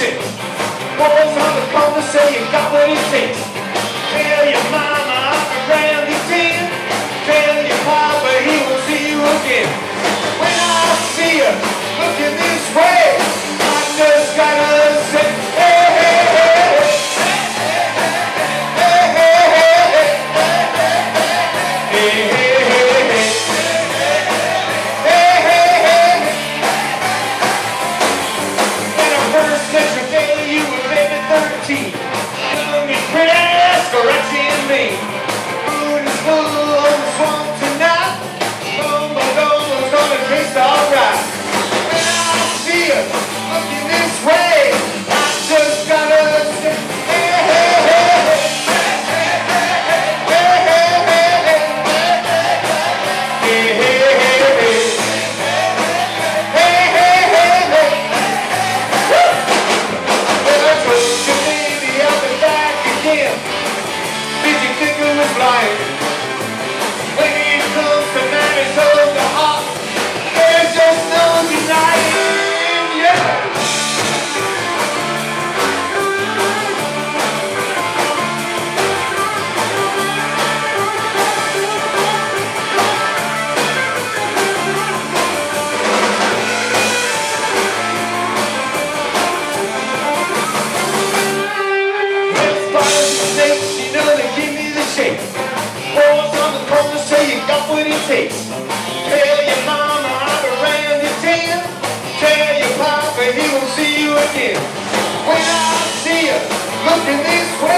station. Boys on the corner say you got what it takes. here. got what it takes. Tell your mama I'm around the tail. Tell your papa he won't see you again. When I see you looking this way.